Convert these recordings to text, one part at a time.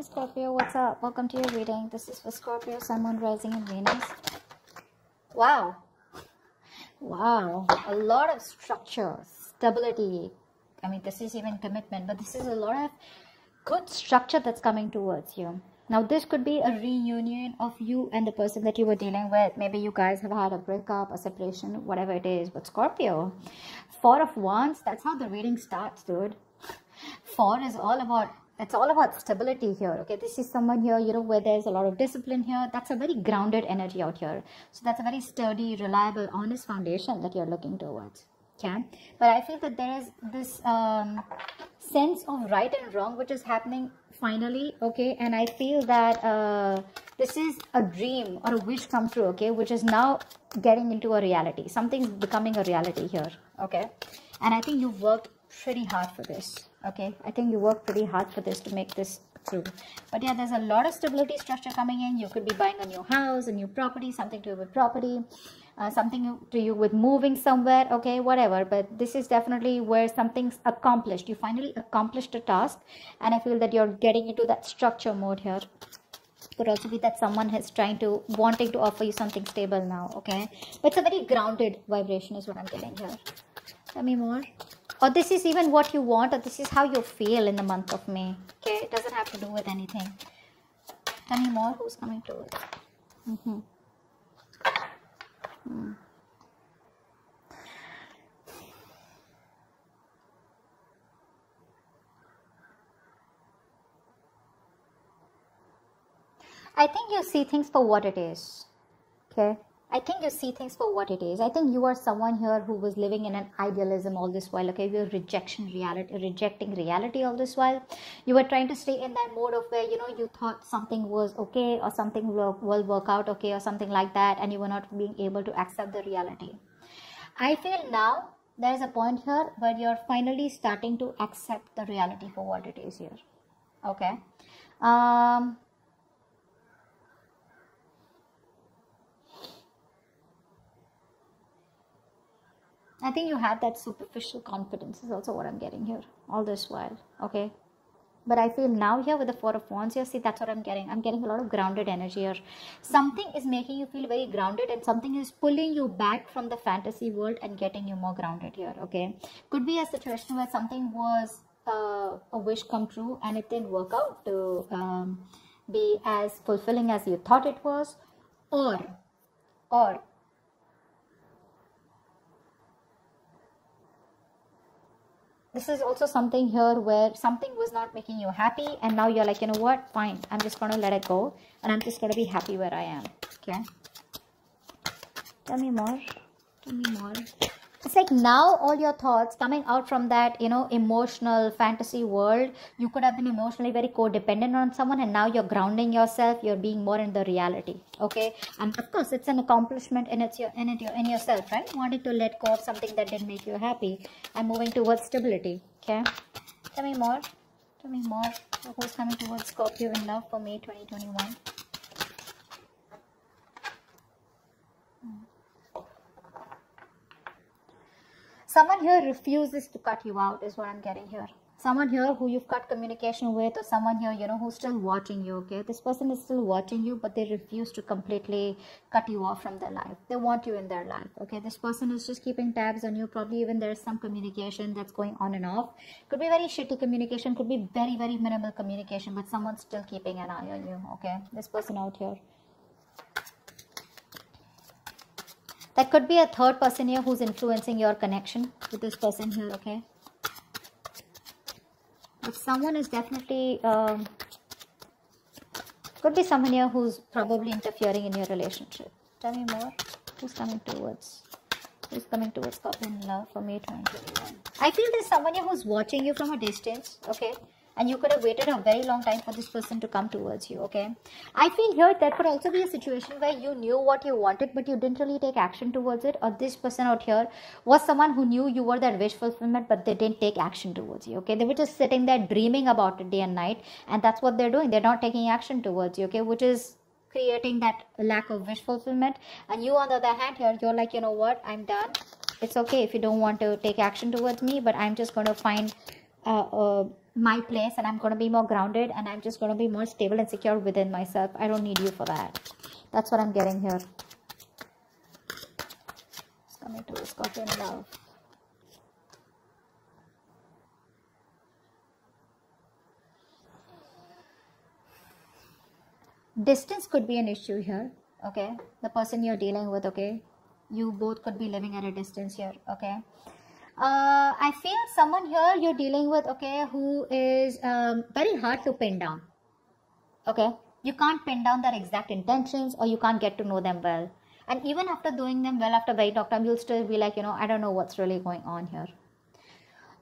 Scorpio, what's up? Welcome to your reading. This is for Scorpio, Sun, Moon, Rising, and Venus. Wow. Wow. A lot of structure, stability. I mean, this is even commitment, but this is a lot of good structure that's coming towards you. Now, this could be a reunion of you and the person that you were dealing with. Maybe you guys have had a breakup, a separation, whatever it is. But Scorpio, Four of Wands, that's how the reading starts, dude. Four is all about it's all about stability here okay? This is someone here you know where there's a lot of discipline here. That's a very grounded energy out here. So that's a very sturdy reliable honest foundation that you're looking towards okay? But i feel that there is this um, sense of right and wrong which is happening finally okay? And i feel that uh, this is a dream or a wish come true okay? Which is now getting into a reality. Something's becoming a reality here okay? And i think you've worked pretty hard for this okay i think you work pretty hard for this to make this true but yeah there's a lot of stability structure coming in. You could be buying a new house a new property something to do with property uh, something to you with moving somewhere okay whatever. But this is definitely where something's accomplished. You finally accomplished a task and i feel that you're getting into that structure mode here. Could also be that someone is trying to wanting to offer you something stable now okay? But it's a very grounded vibration is what i'm getting here. Tell me more or this is even what you want or this is how you feel in the month of May. Okay, it doesn't have to do with anything. Me more who's coming to it. Mm -hmm. mm. I think you see things for what it is. Okay. I think you see things for what it is. I think you are someone here who was living in an idealism all this while. Okay, you're rejection reality, rejecting reality all this while. You were trying to stay in that mode of where you know you thought something was okay or something will, will work out okay or something like that, and you were not being able to accept the reality. I feel now there is a point here where you're finally starting to accept the reality for what it is here. Okay. Um, I think you have that superficial confidence is also what I'm getting here all this while. Okay. But I feel now here with the Four of Wands here, see, that's what I'm getting. I'm getting a lot of grounded energy here. Something is making you feel very grounded and something is pulling you back from the fantasy world and getting you more grounded here, okay? Could be a situation where something was uh, a wish come true and it didn't work out to um, be as fulfilling as you thought it was. Or, or this is also something here where something was not making you happy and now you're like you know what? Fine. I'm just going to let it go and i'm just going to be happy where i am. Okay. Tell me more. Tell me more it's like now all your thoughts coming out from that you know emotional fantasy world. You could have been emotionally very codependent on someone and now you're grounding yourself. You're being more in the reality. Okay? And of course it's an accomplishment in it's your in it in yourself right? Wanting to let go of something that didn't make you happy and moving towards stability. Okay? Tell me more. Tell me more. Who's coming towards scorpio in love for may 2021 someone here refuses to cut you out is what i'm getting here. Someone here who you've cut communication with or someone here you know who's still watching you okay? This person is still watching you but they refuse to completely cut you off from their life. They want you in their life okay? This person is just keeping tabs on you. Probably even there's some communication that's going on and off. Could be very shitty communication could be very very minimal communication but someone's still keeping an eye on you okay? This person out here that could be a third person here who's influencing your connection with this person here okay? But someone is definitely um, could be someone here who's probably interfering in your relationship. Tell me more. Who's coming towards who's coming towards Cup in love for me 2021 i feel there's someone here who's watching you from a distance okay and you could have waited a very long time for this person to come towards you okay? I feel here there could also be a situation where you knew what you wanted but you didn't really take action towards it or this person out here was someone who knew you were that wish fulfillment but they didn't take action towards you okay? They were just sitting there dreaming about it day and night and that's what they're doing. They're not taking action towards you okay? Which is creating that lack of wish fulfillment. And you on the other hand here you're like you know what? I'm done. It's okay if you don't want to take action towards me but i'm just going to find uh, uh, my place and I'm going to be more grounded and I'm just going to be more stable and secure within myself. I don't need you for that. That's what I'm getting here. It's coming to Scorpio in love. Distance could be an issue here, okay? The person you're dealing with, okay? You both could be living at a distance here, okay? Uh, I feel someone here you're dealing with, okay, who is um, very hard to pin down. Okay, you can't pin down their exact intentions or you can't get to know them well. And even after doing them well, after very talk time, you'll still be like, you know, I don't know what's really going on here.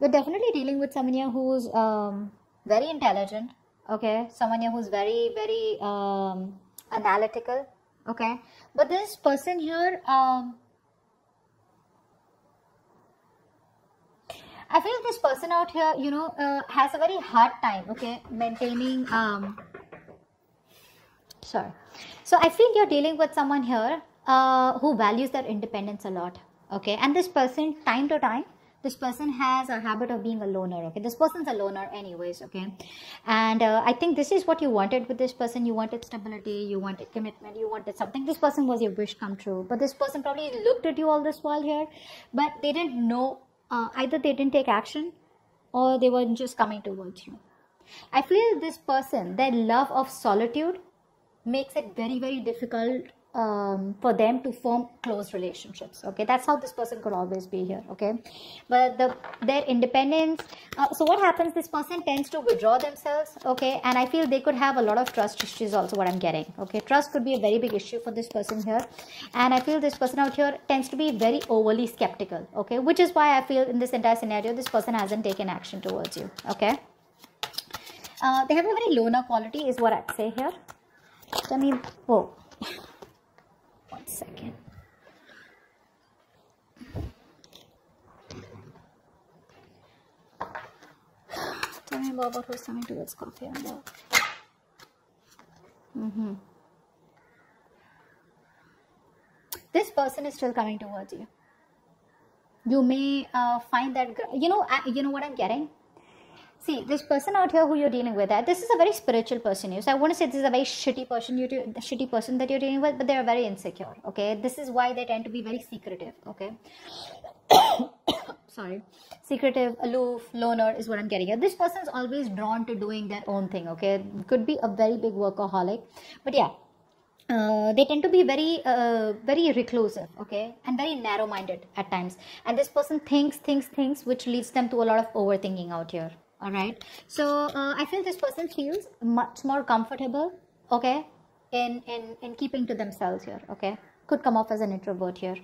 We're definitely dealing with someone here who's um, very intelligent, okay, someone here who's very, very um, analytical, okay. But this person here, um, I feel this person out here, you know, uh, has a very hard time, okay, maintaining, um, sorry. So I feel you're dealing with someone here uh, who values their independence a lot, okay. And this person, time to time, this person has a habit of being a loner okay? This person's a loner anyways okay? And uh, i think this is what you wanted with this person. You wanted stability you wanted commitment you wanted something. This person was your wish come true. But this person probably looked at you all this while here but they didn't know uh, either they didn't take action or they were just coming towards you. I feel this person, their love of solitude makes it very, very difficult um, for them to form close relationships okay? That's how this person could always be here okay? But the their independence uh, so what happens this person tends to withdraw themselves okay? And i feel they could have a lot of trust issues also what i'm getting okay? Trust could be a very big issue for this person here. And i feel this person out here tends to be very overly skeptical okay? Which is why i feel in this entire scenario this person hasn't taken action towards you okay? Uh, they have a very loner quality is what i'd say here. Tell me one second. Tell me about what was coming towards coffee and love. Mm-hmm. This person is still coming towards you. You may uh, find that you know you know what I'm getting see this person out here who you're dealing with that this is a very spiritual person you so i want to say this is a very shitty person you do shitty person that you're dealing with but they're very insecure okay? This is why they tend to be very secretive okay? Sorry. Secretive aloof loner is what i'm getting at. This person's always drawn to doing their own thing okay? Could be a very big workaholic but yeah. Uh, they tend to be very uh, very reclusive okay? And very narrow minded at times. And this person thinks thinks thinks which leads them to a lot of overthinking out here all right so uh, i feel this person feels much more comfortable okay in in in keeping to themselves here okay. Could come off as an introvert here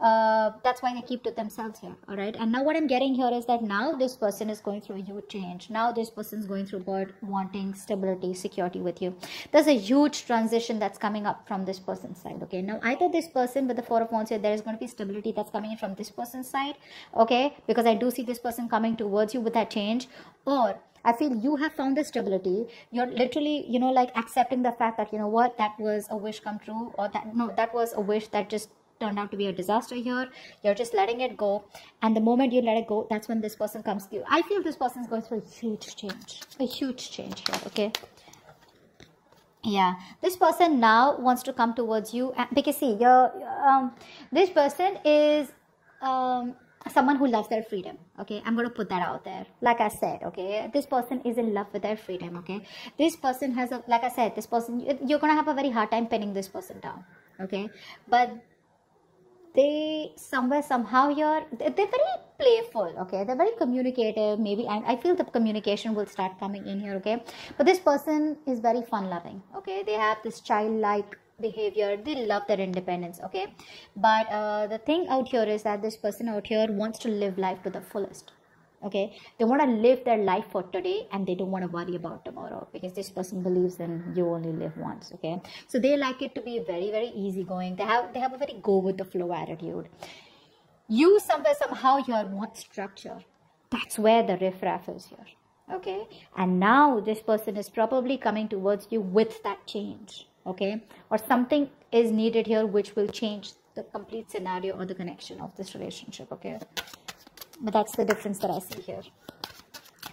uh, that's why they keep to themselves here all right? And now what i'm getting here is that now this person is going through a huge change. Now this person is going through God wanting stability security with you. There's a huge transition that's coming up from this person's side okay? Now either this person with the four of wands here there is going to be stability that's coming in from this person's side okay? Because i do see this person coming towards you with that change. Or I feel you have found the stability. You're literally, you know, like accepting the fact that, you know what, that was a wish come true, or that, no, that was a wish that just turned out to be a disaster here. You're just letting it go. And the moment you let it go that's when this person comes to you. I feel this person is going through a huge change a huge change here okay? Yeah. This person now wants to come towards you because see you're um, this person is um, someone who loves their freedom okay? I'm going to put that out there. Like i said okay? This person is in love with their freedom okay? This person has a like i said this person you're going to have a very hard time pinning this person down okay? But they somewhere somehow you're they're very playful okay? They're very communicative maybe and i feel the communication will start coming in here okay? But this person is very fun loving okay? They have this childlike behavior. They love their independence okay? But uh, the thing out here is that this person out here wants to live life to the fullest okay? They want to live their life for today and they don't want to worry about tomorrow because this person believes in you only live once okay? So they like it to be very very easygoing. They have they have a very go with the flow attitude. You somewhere somehow here want structure that's where the riffraff is here okay? And now this person is probably coming towards you with that change okay? Or something is needed here which will change the complete scenario or the connection of this relationship okay but that's the difference that I see here.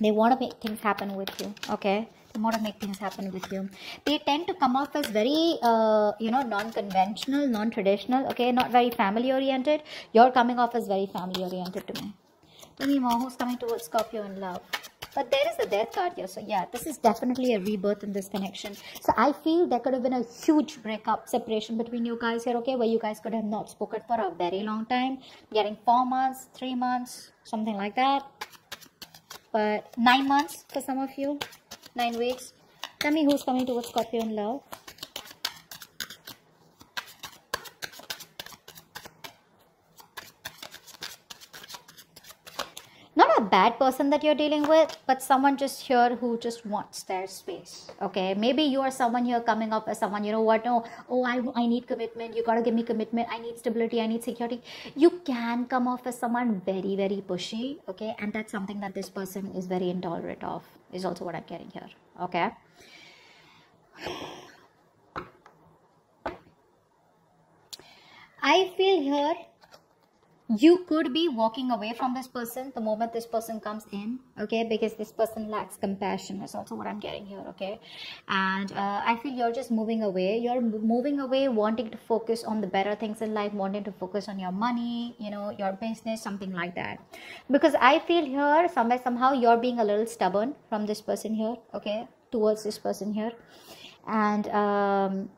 they want to make things happen with you okay? They want to make things happen with you. They tend to come off as very uh, you know non-conventional non-traditional okay? Not very family oriented you're coming off as very family oriented to me. Tell me more who's coming towards scorpio in love but there is a death card here so yeah this is definitely a rebirth in this connection. So i feel there could have been a huge breakup separation between you guys here okay where you guys could have not spoken for a very long time getting four months three months something like that. But nine months for some of you nine weeks. Tell me who's coming towards scorpio in love bad person that you're dealing with but someone just here who just wants their space okay? Maybe you are someone here coming up as someone you know what no oh i, I need commitment you gotta give me commitment i need stability i need security. You can come off as someone very very pushy okay? And that's something that this person is very intolerant of is also what i'm getting here okay? I feel here you could be walking away from this person the moment this person comes in okay? Because this person lacks compassion that's also what i'm getting here okay? And uh, i feel you're just moving away. You're moving away wanting to focus on the better things in life wanting to focus on your money you know your business something like that. Because i feel here somewhere somehow you're being a little stubborn from this person here okay? Towards this person here. And um,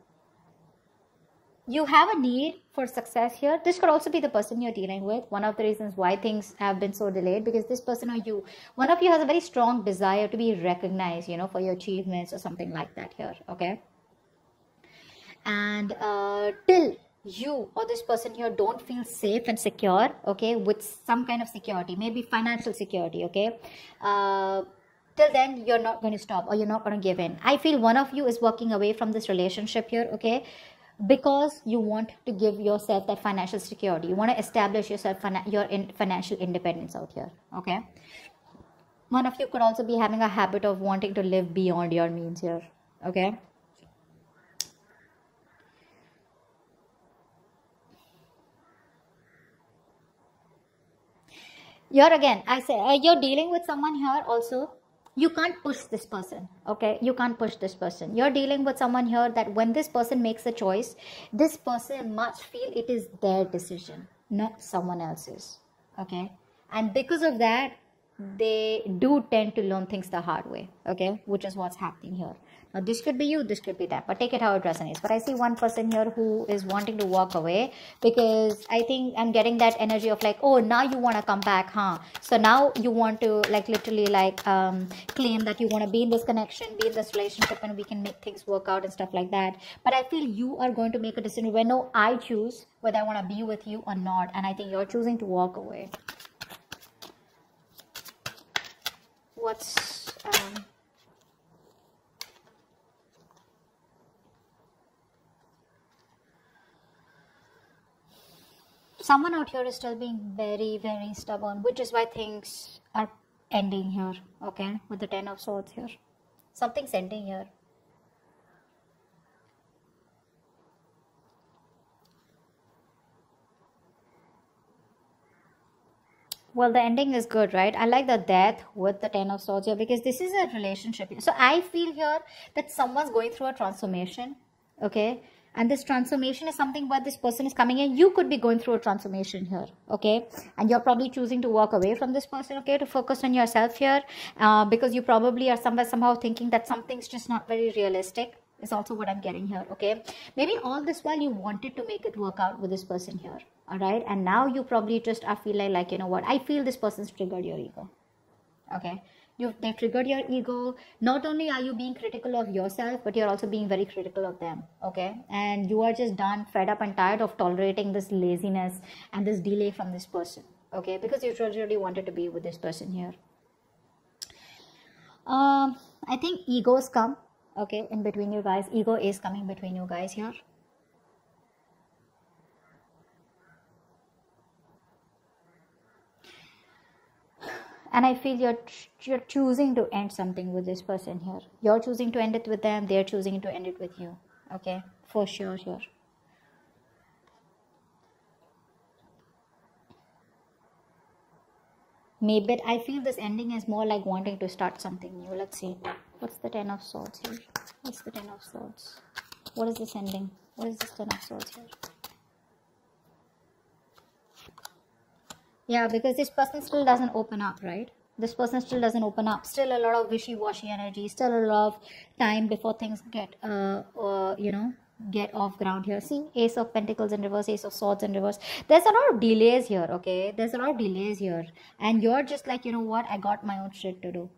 you have a need for success here. This could also be the person you're dealing with. One of the reasons why things have been so delayed because this person or you one of you has a very strong desire to be recognized you know for your achievements or something like that here okay? And uh, till you or this person here don't feel safe and secure okay with some kind of security maybe financial security okay? Uh, till then you're not going to stop or you're not going to give in. I feel one of you is walking away from this relationship here okay because you want to give yourself that financial security. You want to establish yourself your in financial independence out here okay? One of you could also be having a habit of wanting to live beyond your means here okay? You're again i say uh, you're dealing with someone here also you can't push this person okay? You can't push this person. You're dealing with someone here that when this person makes a choice this person must feel it is their decision not someone else's okay? And because of that they do tend to learn things the hard way okay which is what's happening here. Now this could be you this could be that but take it how it resonates. But i see one person here who is wanting to walk away because i think i'm getting that energy of like oh now you want to come back huh? So now you want to like literally like um claim that you want to be in this connection be in this relationship and we can make things work out and stuff like that. But i feel you are going to make a decision where no i choose whether i want to be with you or not. And i think you're choosing to walk away what's um, someone out here is still being very very stubborn which is why things are ending here okay with the ten of swords here. Something's ending here well the ending is good right? I like the death with the ten of swords here because this is a relationship. So i feel here that someone's going through a transformation okay? And this transformation is something where this person is coming in. You could be going through a transformation here okay? And you're probably choosing to walk away from this person okay to focus on yourself here uh, because you probably are somewhere somehow thinking that something's just not very realistic is also what i'm getting here okay? Maybe all this while you wanted to make it work out with this person here all right and now you probably just are feeling like like you know what? I feel this person's triggered your ego. Okay? You they triggered your ego. Not only are you being critical of yourself but you're also being very critical of them. Okay? And you are just done fed up and tired of tolerating this laziness and this delay from this person. Okay? Because you really wanted to be with this person here. Um i think egos come okay in between you guys. Ego is coming between you guys here and i feel you're you're choosing to end something with this person here. You're choosing to end it with them. They're choosing to end it with you. Okay? For sure sure. Maybe i feel this ending is more like wanting to start something new. Let's see. What's the ten of swords here? What's the ten of swords? What is this ending? What is this ten of swords here yeah because this person still doesn't open up right? This person still doesn't open up. Still a lot of wishy-washy energy still a lot of time before things get uh, uh you know get off ground here. See ace of pentacles in reverse ace of swords in reverse. There's a lot of delays here okay? There's a lot of delays here. And you're just like you know what? I got my own shit to do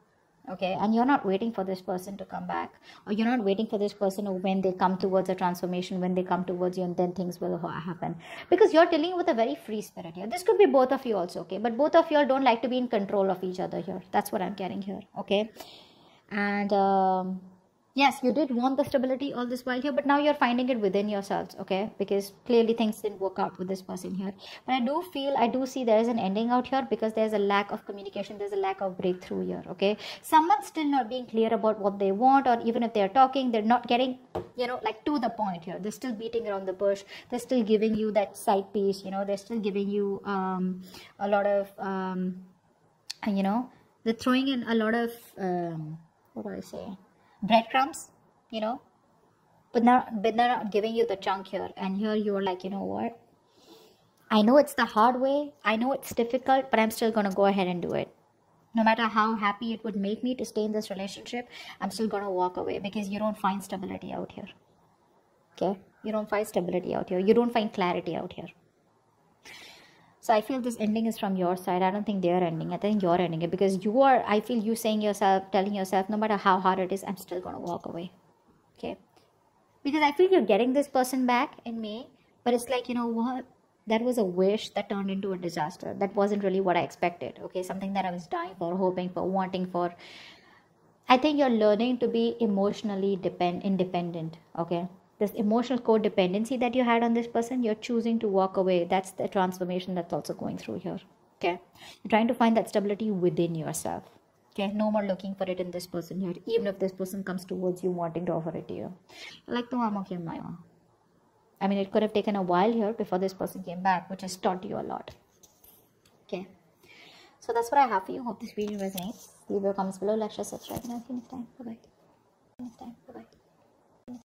okay and you're not waiting for this person to come back or you're not waiting for this person when they come towards a transformation when they come towards you and then things will happen. Because you're dealing with a very free spirit here. This could be both of you also okay? But both of you all don't like to be in control of each other here. That's what i'm getting here okay? And um yes you did want the stability all this while here but now you're finding it within yourselves okay? Because clearly things didn't work out with this person here. But i do feel i do see there is an ending out here because there's a lack of communication there's a lack of breakthrough here okay? Someone's still not being clear about what they want or even if they're talking they're not getting you know like to the point here. They're still beating around the bush. They're still giving you that side piece you know? They're still giving you um, a lot of um, you know they're throwing in a lot of um, what do i say breadcrumbs, you know, but not but they're not giving you the chunk here. And here you're like, you know what? I know it's the hard way. I know it's difficult, but I'm still gonna go ahead and do it. No matter how happy it would make me to stay in this relationship, I'm still gonna walk away because you don't find stability out here. Okay? You don't find stability out here. You don't find clarity out here. So I feel this ending is from your side. I don't think they're ending. I think you're ending it because you are. I feel you saying yourself, telling yourself, no matter how hard it is, I'm still gonna walk away. Okay, because I feel you're getting this person back in May, but it's like you know what? That was a wish that turned into a disaster. That wasn't really what I expected. Okay, something that I was dying for, hoping for, wanting for. I think you're learning to be emotionally depend independent. Okay, this emotional codependency that you had on this person you're choosing to walk away. That's the transformation that's also going through here. Okay? You're trying to find that stability within yourself. Okay? No more looking for it in this person here. Even if this person comes towards you wanting to offer it to you. Like the I'm okay my I mean it could have taken a while here before this person came back which has taught you a lot. Okay? So that's what I have for you. Hope this video resonates leave your comments below. Like share subscribe. And I'll see you next time. Bye bye next time. Bye bye